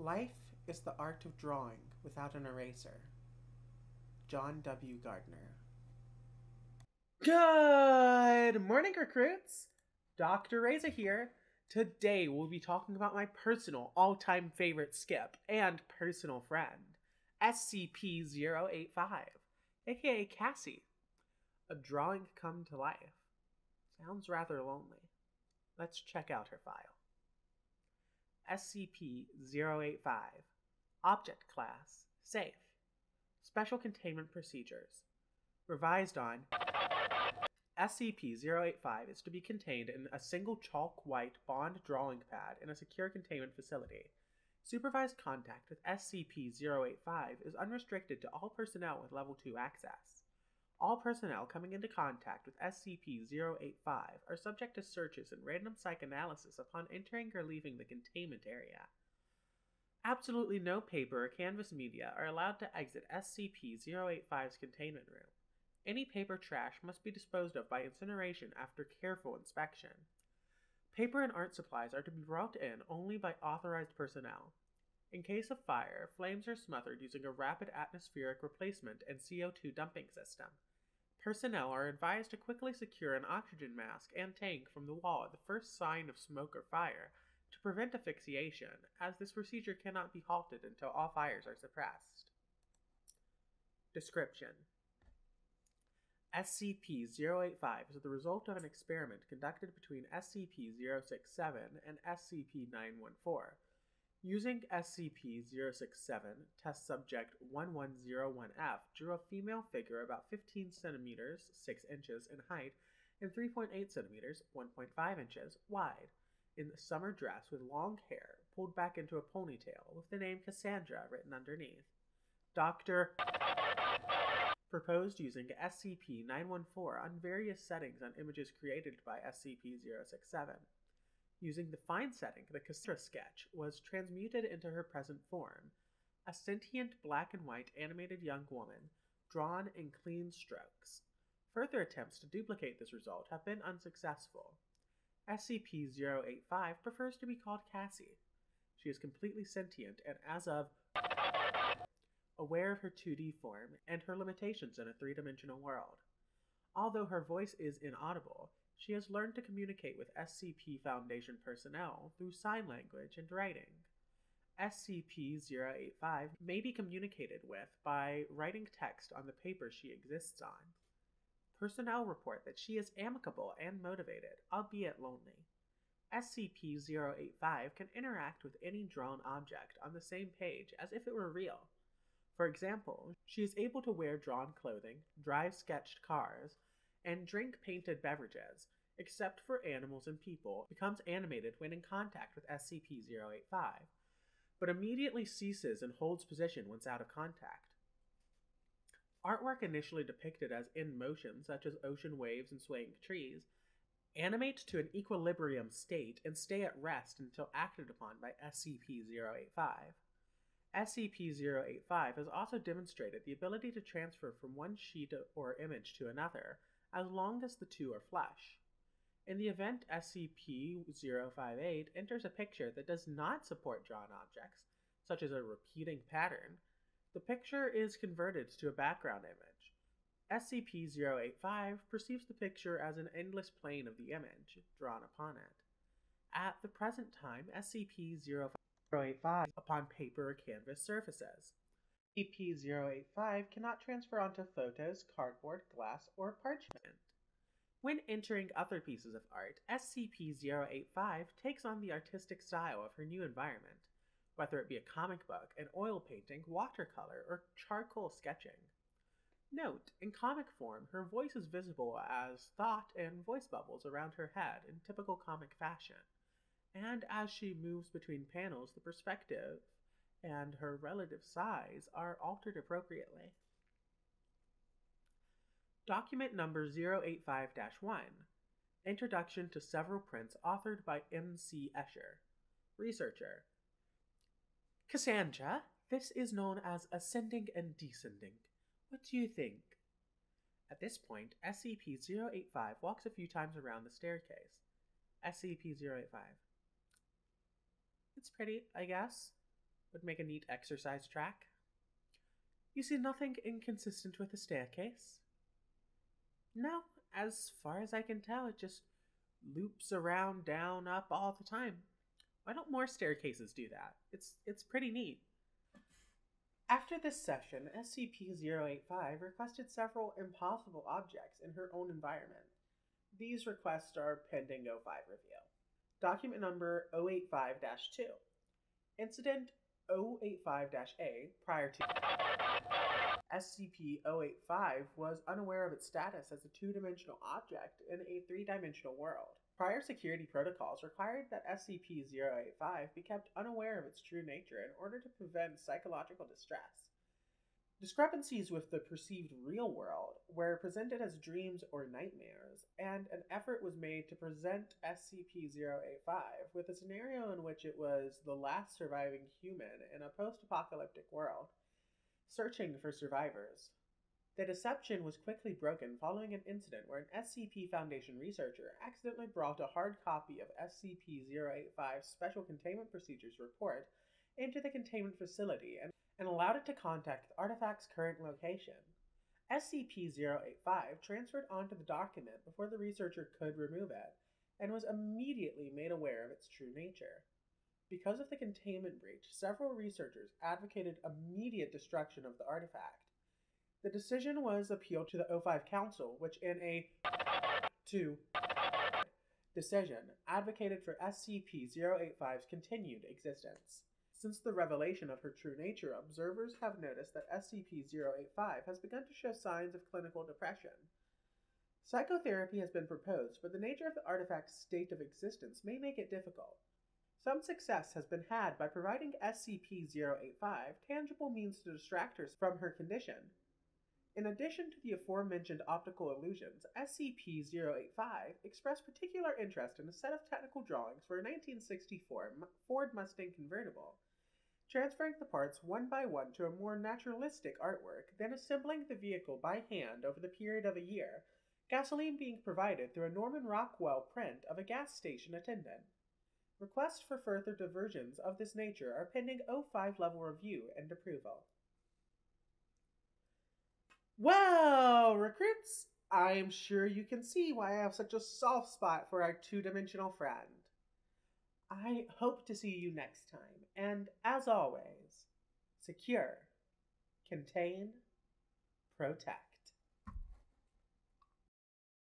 Life is the art of drawing without an eraser. John W. Gardner. Good morning, recruits! Dr. Rayza here. Today we'll be talking about my personal all time favorite skip and personal friend, SCP 085, aka Cassie. A drawing come to life. Sounds rather lonely. Let's check out her file. SCP 085 Object Class Safe Special Containment Procedures Revised on SCP 085 is to be contained in a single chalk white bond drawing pad in a secure containment facility. Supervised contact with SCP 085 is unrestricted to all personnel with Level 2 access. All personnel coming into contact with SCP 085 are subject to searches and random psychoanalysis upon entering or leaving the containment area. Absolutely no paper or canvas media are allowed to exit SCP 085's containment room. Any paper trash must be disposed of by incineration after careful inspection. Paper and art supplies are to be brought in only by authorized personnel. In case of fire, flames are smothered using a rapid atmospheric replacement and CO2 dumping system. Personnel are advised to quickly secure an oxygen mask and tank from the wall at the first sign of smoke or fire to prevent asphyxiation, as this procedure cannot be halted until all fires are suppressed. Description SCP 085 is the result of an experiment conducted between SCP 067 and SCP 914. Using SCP 067, test subject 1101F drew a female figure about 15 centimeters 6 inches in height and 3.8 centimeters 1.5 inches wide, in the summer dress with long hair pulled back into a ponytail with the name Cassandra written underneath. Dr. proposed using SCP 914 on various settings on images created by SCP 067. Using the fine setting, the Cassandra sketch was transmuted into her present form, a sentient black and white animated young woman, drawn in clean strokes. Further attempts to duplicate this result have been unsuccessful. SCP 085 prefers to be called Cassie. She is completely sentient and, as of, aware of her 2D form and her limitations in a three dimensional world. Although her voice is inaudible, she has learned to communicate with SCP Foundation personnel through sign language and writing. SCP 085 may be communicated with by writing text on the paper she exists on. Personnel report that she is amicable and motivated, albeit lonely. SCP 085 can interact with any drawn object on the same page as if it were real. For example, she is able to wear drawn clothing, drive sketched cars, and drink painted beverages, except for animals and people, becomes animated when in contact with SCP 085, but immediately ceases and holds position once out of contact. Artwork initially depicted as in motion, such as ocean waves and swaying trees, animate to an equilibrium state and stay at rest until acted upon by SCP 085. SCP 085 has also demonstrated the ability to transfer from one sheet or image to another as long as the two are flush. In the event SCP 058 enters a picture that does not support drawn objects, such as a repeating pattern, the picture is converted to a background image. SCP 085 perceives the picture as an endless plane of the image drawn upon it. At the present time, SCP 085 upon paper or canvas surfaces. SCP-085 cannot transfer onto photos, cardboard, glass, or parchment. When entering other pieces of art, SCP-085 takes on the artistic style of her new environment, whether it be a comic book, an oil painting, watercolor, or charcoal sketching. Note, in comic form, her voice is visible as thought and voice bubbles around her head in typical comic fashion, and as she moves between panels, the perspective and her relative size are altered appropriately. Document number 085 1 Introduction to Several Prints, authored by M.C. Escher. Researcher Cassandra, this is known as ascending and descending. What do you think? At this point, SCP 085 walks a few times around the staircase. SCP 085. It's pretty, I guess. Would make a neat exercise track. You see nothing inconsistent with the staircase? No, as far as I can tell, it just loops around, down, up all the time. Why don't more staircases do that? It's it's pretty neat. After this session, SCP-085 requested several impossible objects in her own environment. These requests are pending O5 review. Document number 085-2. Incident 085-A prior to SCP-085 was unaware of its status as a two-dimensional object in a three-dimensional world. Prior security protocols required that SCP-085 be kept unaware of its true nature in order to prevent psychological distress. Discrepancies with the perceived real world were presented as dreams or nightmares, and an effort was made to present SCP-085 with a scenario in which it was the last surviving human in a post-apocalyptic world, searching for survivors. The deception was quickly broken following an incident where an SCP Foundation researcher accidentally brought a hard copy of SCP 085's Special Containment Procedures report into the containment facility and, and allowed it to contact the artifact's current location. SCP 085 transferred onto the document before the researcher could remove it and was immediately made aware of its true nature. Because of the containment breach, several researchers advocated immediate destruction of the artifact. The decision was appealed to the O5 Council, which in a 2 decision advocated for SCP-085's continued existence. Since the revelation of her true nature, observers have noticed that SCP-085 has begun to show signs of clinical depression. Psychotherapy has been proposed, but the nature of the artifact's state of existence may make it difficult. Some success has been had by providing SCP-085 tangible means to distract her from her condition, in addition to the aforementioned optical illusions, SCP-085 expressed particular interest in a set of technical drawings for a 1964 Ford Mustang convertible, transferring the parts one by one to a more naturalistic artwork, then assembling the vehicle by hand over the period of a year, gasoline being provided through a Norman Rockwell print of a gas station attendant. Requests for further diversions of this nature are pending O5 level review and approval. Well, recruits, I'm sure you can see why I have such a soft spot for our two dimensional friend. I hope to see you next time, and as always, secure, contain, protect.